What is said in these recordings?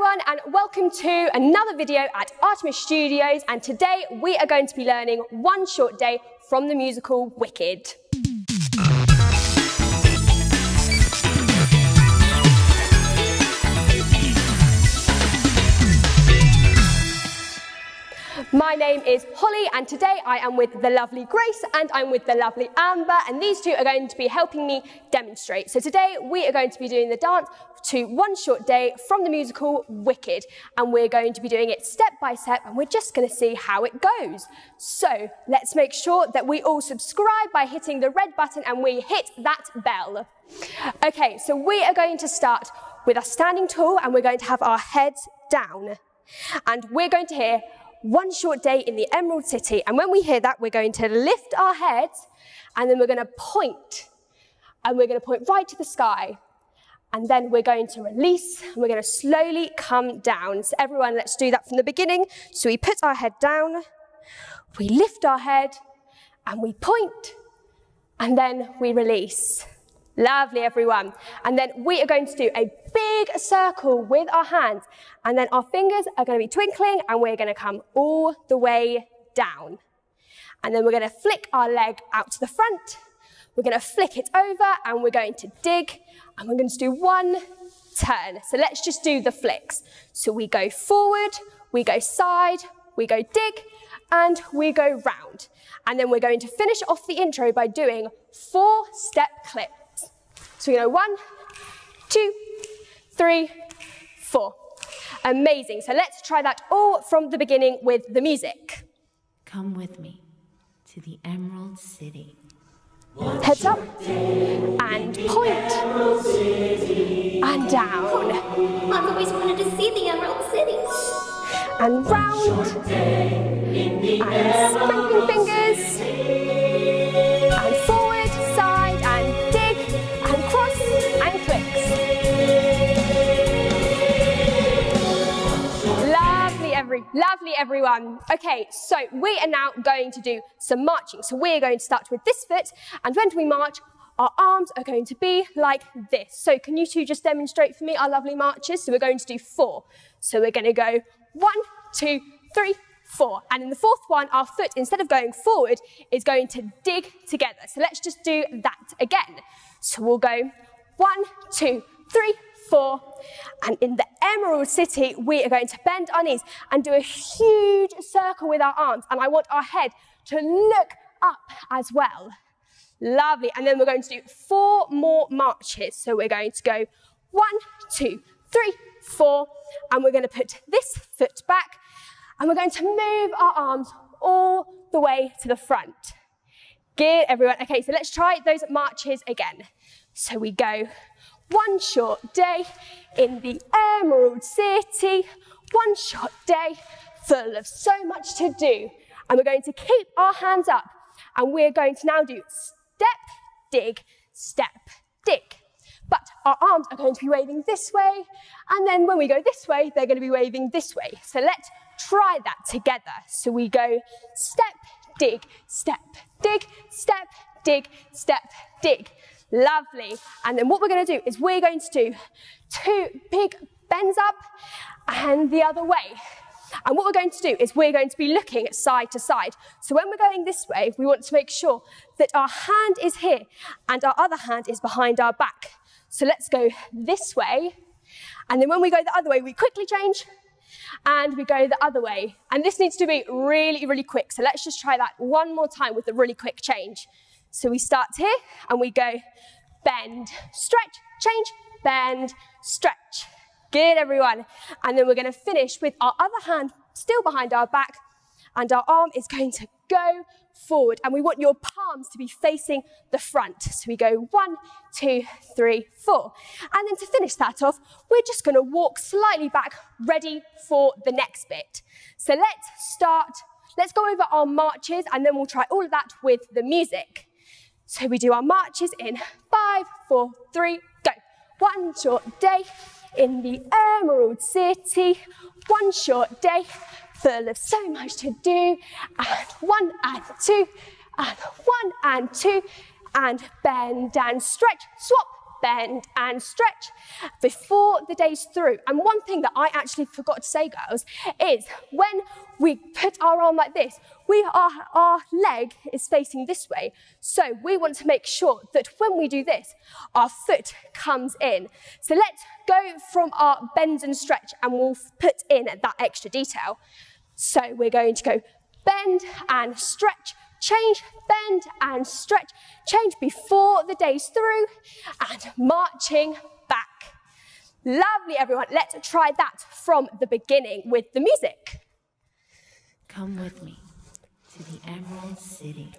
everyone and welcome to another video at Artemis Studios and today we are going to be learning One Short Day from the musical Wicked. My name is Holly and today I am with the lovely Grace and I'm with the lovely Amber and these two are going to be helping me demonstrate. So today we are going to be doing the dance to One Short Day from the musical Wicked and we're going to be doing it step by step and we're just going to see how it goes. So let's make sure that we all subscribe by hitting the red button and we hit that bell. Okay, so we are going to start with a standing tall and we're going to have our heads down. And we're going to hear one short day in the Emerald City. And when we hear that, we're going to lift our heads and then we're going to point. And we're going to point right to the sky. And then we're going to release and we're going to slowly come down. So everyone, let's do that from the beginning. So we put our head down, we lift our head and we point and then we release. Lovely, everyone. And then we are going to do a big circle with our hands. And then our fingers are going to be twinkling and we're going to come all the way down. And then we're going to flick our leg out to the front. We're going to flick it over and we're going to dig. And we're going to do one turn. So let's just do the flicks. So we go forward, we go side, we go dig, and we go round. And then we're going to finish off the intro by doing four step clips. So we go one, two, three, four. Amazing. So let's try that all from the beginning with the music. Come with me to the Emerald City. Heads up and point and down I've always wanted to see the Emerald City. and round and sprinkling fingers Lovely, everyone. Okay, so we are now going to do some marching. So we're going to start with this foot, and when we march, our arms are going to be like this. So can you two just demonstrate for me our lovely marches? So we're going to do four. So we're going to go one, two, three, four. And in the fourth one, our foot, instead of going forward, is going to dig together. So let's just do that again. So we'll go one, two, three, four. And in the Emerald City, we are going to bend our knees and do a huge circle with our arms. And I want our head to look up as well. Lovely. And then we're going to do four more marches. So we're going to go one, two, three, four. And we're going to put this foot back. And we're going to move our arms all the way to the front. Good, everyone. Okay, so let's try those marches again. So we go one short day in the Emerald City, one short day full of so much to do. And we're going to keep our hands up and we're going to now do step, dig, step, dig. But our arms are going to be waving this way, and then when we go this way, they're going to be waving this way. So let's try that together. So we go step, dig, step, dig, step, dig, step, dig. Lovely. And then what we're going to do is we're going to do two big bends up and the other way. And what we're going to do is we're going to be looking at side to side. So when we're going this way, we want to make sure that our hand is here and our other hand is behind our back. So let's go this way. And then when we go the other way, we quickly change and we go the other way. And this needs to be really, really quick. So let's just try that one more time with a really quick change. So we start here and we go bend, stretch, change, bend, stretch. Good, everyone. And then we're going to finish with our other hand still behind our back, and our arm is going to go forward. And we want your palms to be facing the front. So we go one, two, three, four. And then to finish that off, we're just going to walk slightly back, ready for the next bit. So let's start. Let's go over our marches, and then we'll try all of that with the music. So we do our marches in five, four, three, go. One short day in the Emerald City. One short day full of so much to do. And one and two, and one and two, and bend and stretch, swap, bend, and stretch before the day's through. And one thing that I actually forgot to say, girls, is when we put our arm like this, we are, our leg is facing this way. So we want to make sure that when we do this, our foot comes in. So let's go from our bend and stretch and we'll put in that extra detail. So we're going to go bend and stretch, change, bend and stretch, change before the day's through, and marching back. Lovely, everyone. Let's try that from the beginning with the music. Come with me to the Emerald City.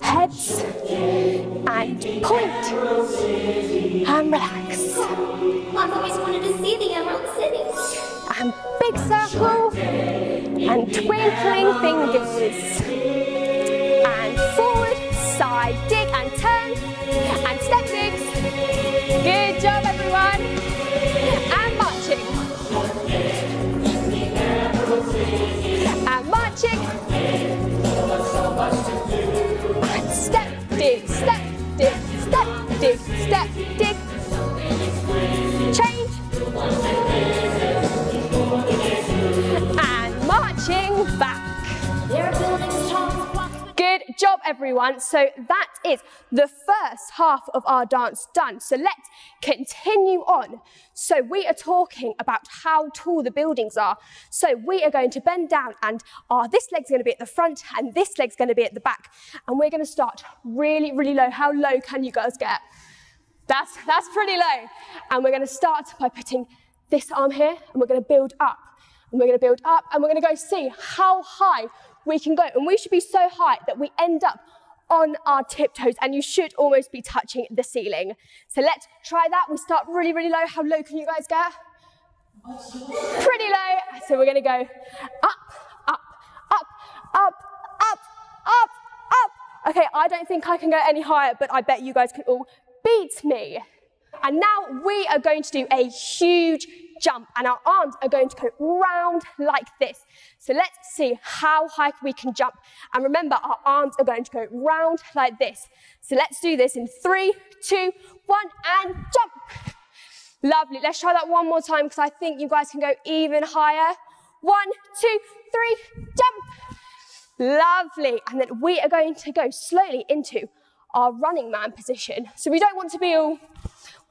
Heads and point and relax. I've always wanted to see the Emerald City. And big circle and twinkling fingers. Step digs. Good job, everyone. And marching. And marching. Step, dig, step, dig, step, dig, step, dig. Change. And marching back. Everyone. So that is the first half of our dance done. So let's continue on. So we are talking about how tall the buildings are. So we are going to bend down and uh, this leg's going to be at the front and this leg's going to be at the back. And we're going to start really, really low. How low can you guys get? That's, that's pretty low. And we're going to start by putting this arm here and we're going to build up. And we're going to build up and we're going to go see how high we can go. And we should be so high that we end up on our tiptoes and you should almost be touching the ceiling. So let's try that. We start really, really low. How low can you guys get? Pretty low. So we're going to go up, up, up, up, up, up, up. Okay, I don't think I can go any higher, but I bet you guys can all beat me. And now we are going to do a huge jump and our arms are going to go round like this. So let's see how high we can jump. And remember, our arms are going to go round like this. So let's do this in three, two, one, and jump. Lovely. Let's try that one more time because I think you guys can go even higher. One, two, three, jump. Lovely. And then we are going to go slowly into our running man position. So we don't want to be all,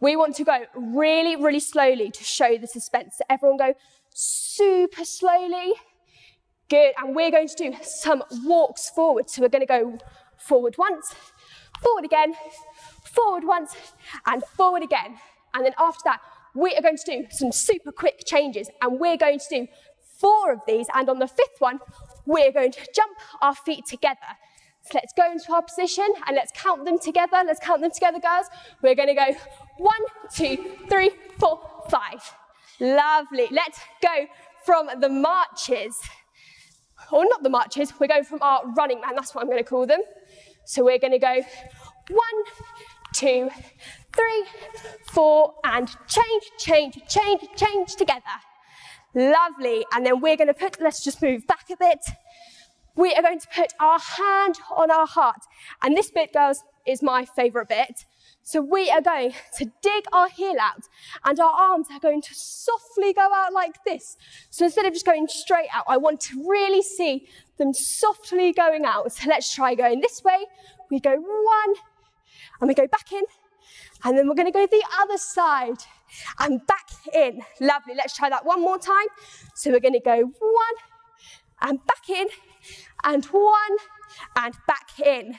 we want to go really, really slowly to show the suspense. So everyone go super slowly. Good. And we're going to do some walks forward. So we're going to go forward once, forward again, forward once, and forward again. And then after that, we are going to do some super quick changes. And we're going to do four of these. And on the fifth one, we're going to jump our feet together. So let's go into our position and let's count them together. Let's count them together, girls. We're going to go one, two, three, four, five. Lovely. Let's go from the marches. Or not the marches, we're going from our running man. That's what I'm going to call them. So we're going to go one, two, three, four, and change, change, change, change together. Lovely. And then we're going to put, let's just move back a bit. We are going to put our hand on our heart. And this bit, girls, is my favorite bit. So we are going to dig our heel out and our arms are going to softly go out like this. So instead of just going straight out, I want to really see them softly going out. So let's try going this way. We go one and we go back in and then we're going to go the other side and back in. Lovely. Let's try that one more time. So we're going to go one and back in and one and back in.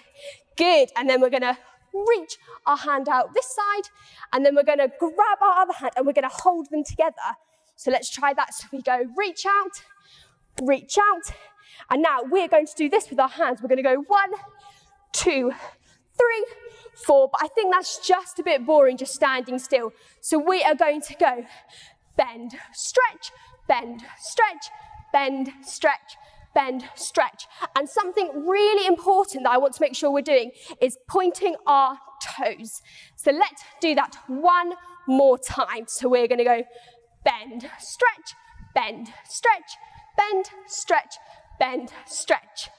Good. And then we're going to reach our hand out this side and then we're going to grab our other hand and we're going to hold them together. So let's try that. So we go reach out, reach out. And now we're going to do this with our hands. We're going to go one, two, three, four. But I think that's just a bit boring, just standing still. So we are going to go bend, stretch, bend, stretch, bend, stretch, bend, stretch. And something really important that I want to make sure we're doing is pointing our toes. So let's do that one more time. So we're going to go bend, stretch, bend, stretch, bend, stretch, bend, stretch.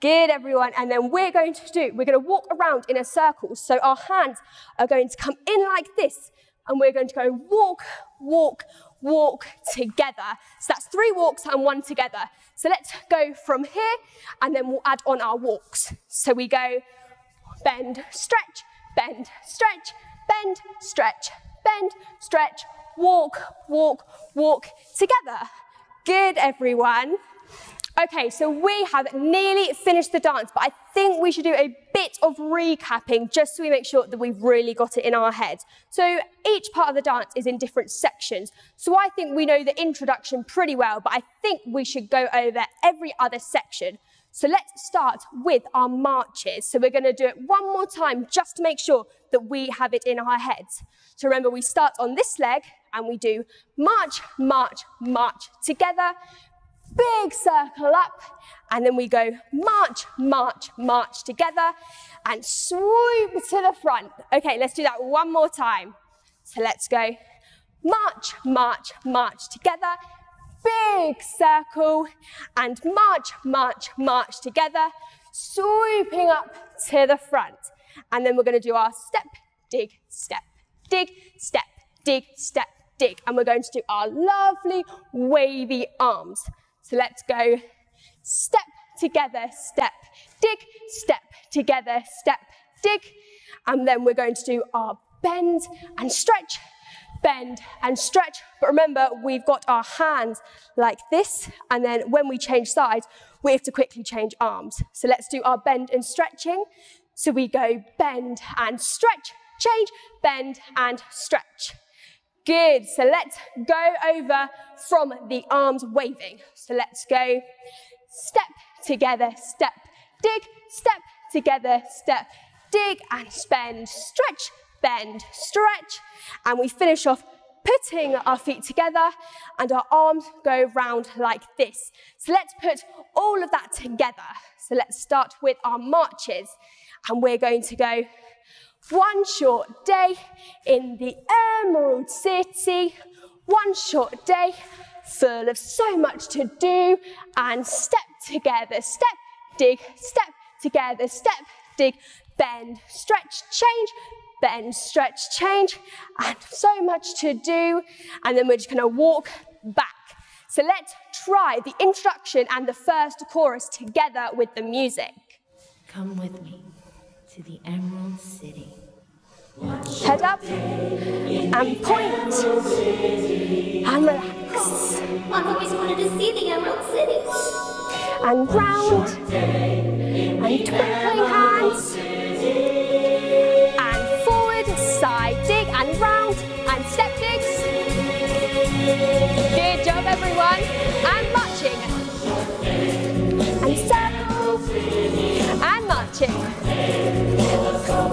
Good, everyone. And then we're going to do, we're going to walk around in a circle. So our hands are going to come in like this. And we're going to go walk, walk, walk together. So that's three walks and one together. So let's go from here and then we'll add on our walks. So we go bend, stretch, bend, stretch, bend, stretch, bend, stretch, walk, walk, walk together. Good, everyone. Okay, so we have nearly finished the dance, but I think we should do a bit of recapping just so we make sure that we've really got it in our heads. So each part of the dance is in different sections. So I think we know the introduction pretty well, but I think we should go over every other section. So let's start with our marches. So we're going to do it one more time just to make sure that we have it in our heads. So remember, we start on this leg and we do march, march, march together big circle up, and then we go march, march, march together, and swoop to the front. Okay, let's do that one more time. So let's go march, march, march together, big circle, and march, march, march together, swooping up to the front. And then we're going to do our step, dig, step, dig, step, dig, step, dig. And we're going to do our lovely wavy arms. So let's go step together, step, dig, step together, step, dig. And then we're going to do our bend and stretch, bend and stretch. But remember, we've got our hands like this. And then when we change sides, we have to quickly change arms. So let's do our bend and stretching. So we go bend and stretch, change, bend and stretch. Good. So let's go over from the arms waving. So let's go step together, step, dig, step together, step, dig, and spend, stretch, bend, stretch. And we finish off putting our feet together and our arms go round like this. So let's put all of that together. So let's start with our marches and we're going to go one short day in the Emerald City. One short day full of so much to do. And step together, step, dig, step together, step, dig, bend, stretch, change, bend, stretch, change, and so much to do. And then we're just going to walk back. So let's try the introduction and the first chorus together with the music. Come with me to the Emerald City. Head up and point and relax. I've always wanted to see the Emerald City. And round and twinkling hands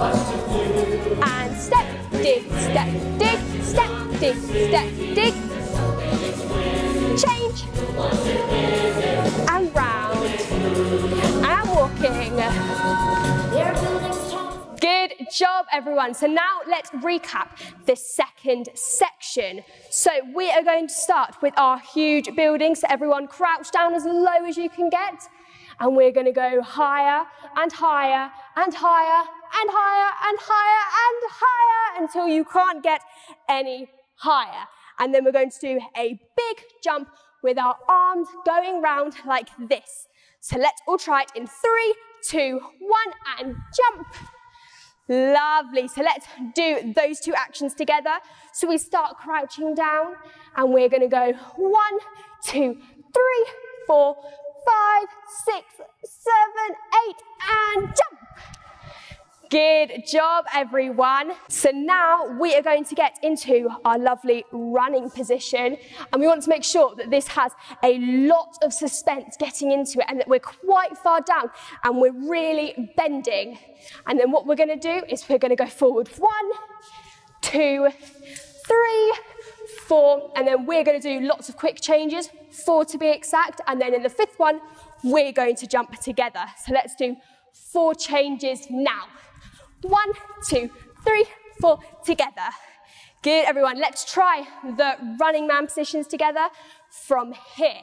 And step, dig, step, dig, step, dig, step, dig. Change. And round. And walking. Good job, everyone. So now let's recap the second section. So we are going to start with our huge building. So everyone crouch down as low as you can get. And we're going to go higher and higher and higher and higher and higher and higher until you can't get any higher. And then we're going to do a big jump with our arms going round like this. So let's all try it in three, two, one, and jump. Lovely. So let's do those two actions together. So we start crouching down and we're going to go one, two, three, four, five, six, seven, eight, and jump. Good job, everyone. So now we are going to get into our lovely running position, and we want to make sure that this has a lot of suspense getting into it and that we're quite far down and we're really bending. And then what we're going to do is we're going to go forward one, two, three, four, and then we're going to do lots of quick changes, four to be exact, and then in the fifth one, we're going to jump together. So let's do four changes now. One, two, three, four, together. Good, everyone. Let's try the running man positions together from here.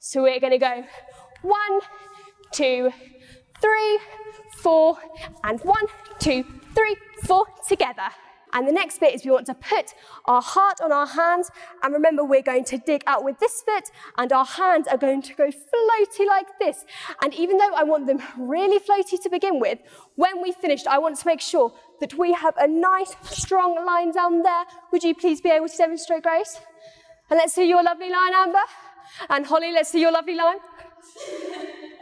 So we're going to go one, two, three, four, and one, two, three, four, together. And the next bit is we want to put our heart on our hands. And remember, we're going to dig out with this foot, and our hands are going to go floaty like this. And even though I want them really floaty to begin with, when we finished, I want to make sure that we have a nice, strong line down there. Would you please be able to demonstrate, Grace? And let's see your lovely line, Amber. And Holly, let's see your lovely line.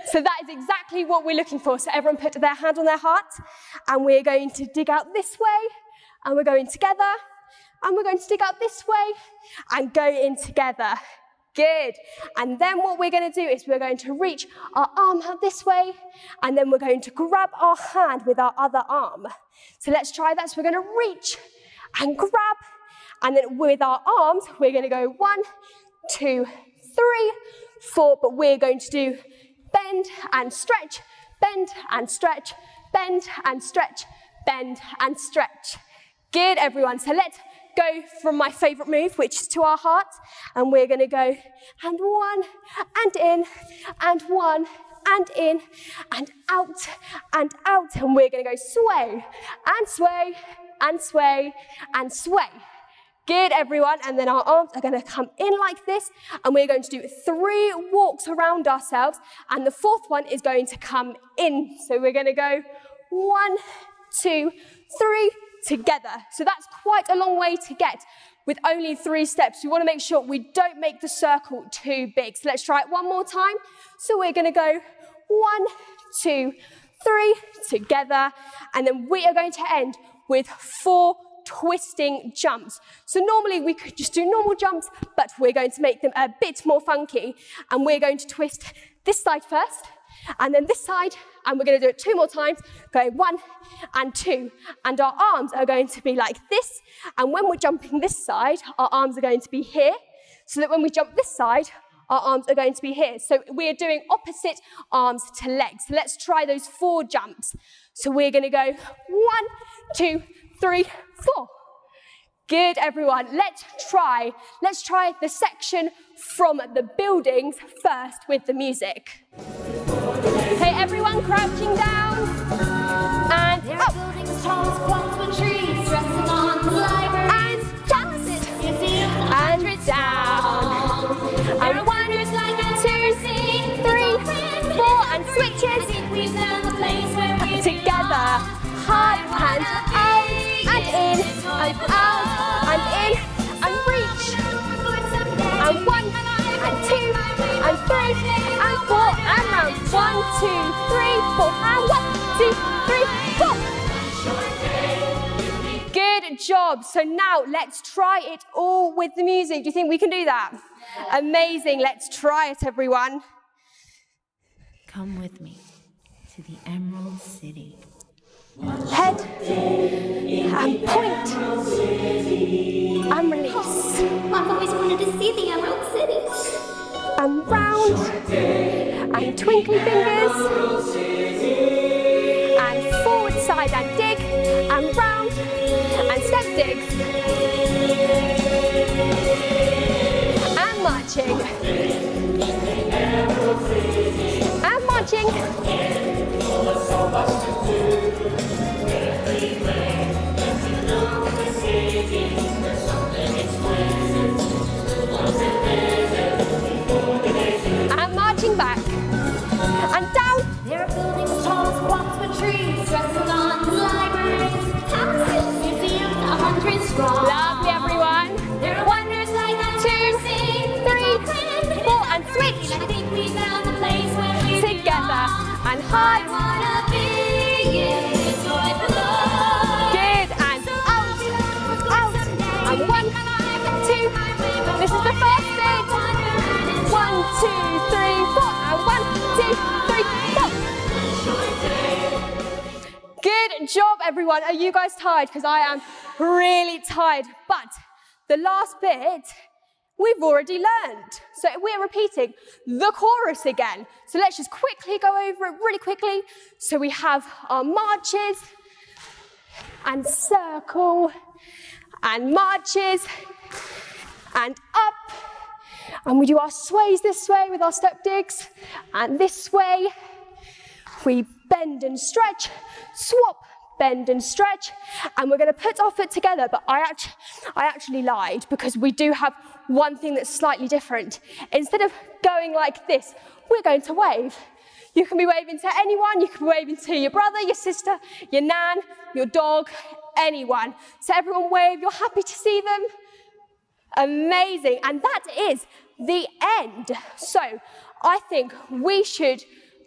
So that is exactly what we're looking for. So everyone put their hand on their heart, and we're going to dig out this way, and we're going together, and we're going to dig out this way, and go in together. Good. And then what we're going to do is we're going to reach our arm out this way, and then we're going to grab our hand with our other arm. So let's try that. So we're going to reach and grab, and then with our arms, we're going to go one, two, three, four, but we're going to do bend and stretch, bend and stretch, bend and stretch, bend and stretch. Good, everyone. So let's go from my favorite move, which is to our heart, and we're going to go and one and in and one and in and out and out, and we're going to go sway and sway and sway and sway. Good, everyone. And then our arms are going to come in like this. And we're going to do three walks around ourselves. And the fourth one is going to come in. So we're going to go one, two, three, together. So that's quite a long way to get with only three steps. We want to make sure we don't make the circle too big. So let's try it one more time. So we're going to go one, two, three, together. And then we are going to end with four twisting jumps. So normally we could just do normal jumps, but we're going to make them a bit more funky. And we're going to twist this side first, and then this side, and we're going to do it two more times, going one and two. And our arms are going to be like this. And when we're jumping this side, our arms are going to be here, so that when we jump this side, our arms are going to be here. So we're doing opposite arms to legs. So let's try those four jumps. So we're going to go one, two, three, four. Good, everyone. Let's try. Let's try the section from the buildings first with the music. Okay, everyone, crouching down and are up buildings tall as plums trees, resting on the library. and just and down. And one, wonders like I've two, three, It's all grand, four, and switches. I think we found the place where we together. High and out and in and out and in and reach. And one and two and three and four. One, two, three, four. And one, two, three, four. Good job. So now let's try it all with the music. Do you think we can do that? Amazing. Let's try it, everyone. Come with me to the Emerald City. Head and point and release. I've always wanted to see the Emerald City. and round and twinkly fingers. And forward side and dig and round and step digs and marching. And marching everyone. Are you guys tired? Because I am really tired. But the last bit we've already learned. So we're repeating the chorus again. So let's just quickly go over it really quickly. So we have our marches and circle and marches and up. And we do our sways this way with our step digs and this way. We bend and stretch, swap, bend and stretch, and we're going to put our foot together, but I, I actually lied because we do have one thing that's slightly different. Instead of going like this, we're going to wave. You can be waving to anyone, you can be waving to your brother, your sister, your nan, your dog, anyone. So everyone wave, you're happy to see them. Amazing. And that is the end. So I think we should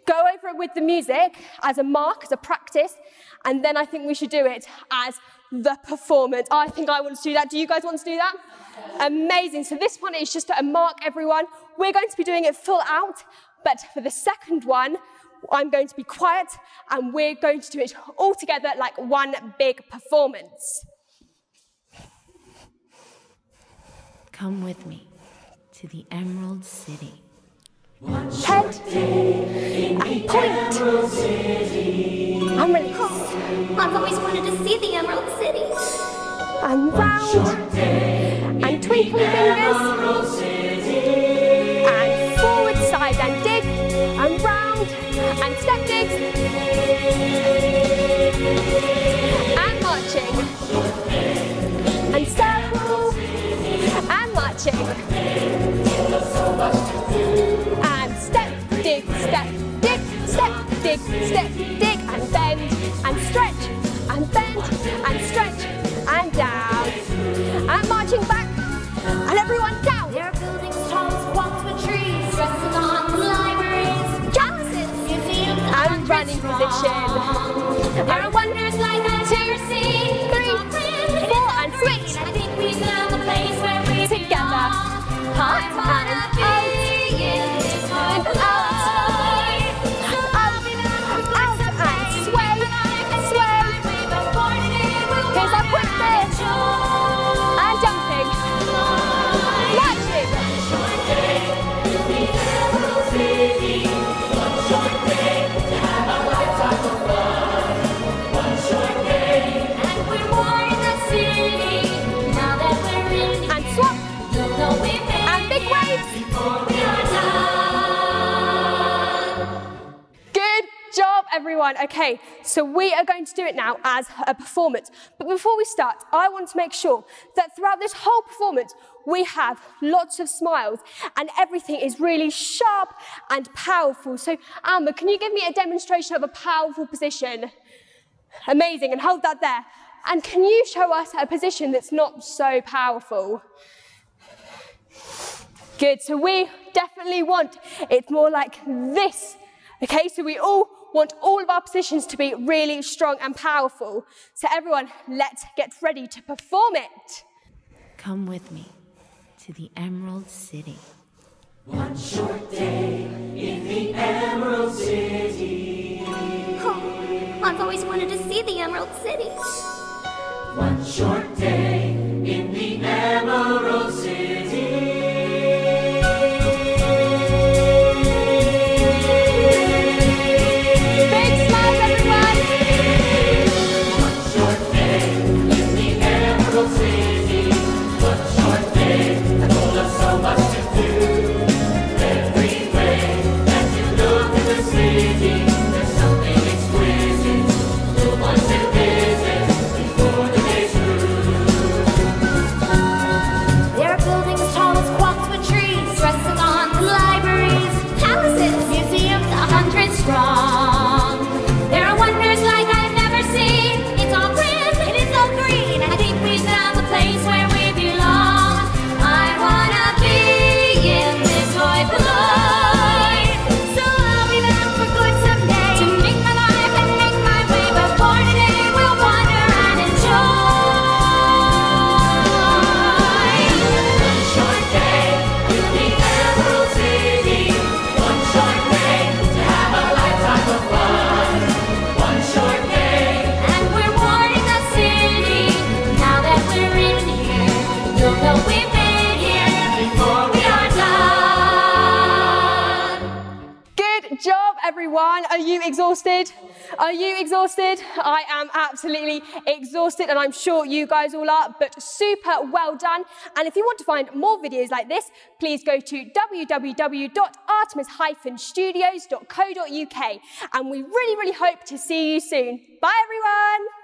go over it with the music as a mark, as a practice, and then I think we should do it as the performance. I think I want to do that. Do you guys want to do that? Amazing. So this one is just a mark, everyone. We're going to be doing it full out, but for the second one, I'm going to be quiet and we're going to do it all together like one big performance. Come with me to the Emerald City. Head and point. And release. I've always wanted to see the Emerald City. And round. And twinkling fingers. And forward, side and dig. And round. And step digs. And marching. And circle. And marching. Step, dig, and bend, and stretch, and bend, and stretch, and down. And marching back, and everyone down. There are buildings as walks with trees, restaurants, libraries, palaces, museums, And running position. Everyone. Okay, so we are going to do it now as a performance. But before we start, I want to make sure that throughout this whole performance, we have lots of smiles and everything is really sharp and powerful. So, Amber, can you give me a demonstration of a powerful position? Amazing, and hold that there. And can you show us a position that's not so powerful? Good. So we definitely want it more like this. Okay, so we all want all of our positions to be really strong and powerful. So everyone, let's get ready to perform it. Come with me to the Emerald City. One short day in the Emerald City. Oh, I've always wanted to see the Emerald City. Big you exhausted? Are you exhausted? I am absolutely exhausted, and I'm sure you guys all are, but super well done. And if you want to find more videos like this, please go to www.artemis-studios.co.uk. And we really, really hope to see you soon. Bye, everyone.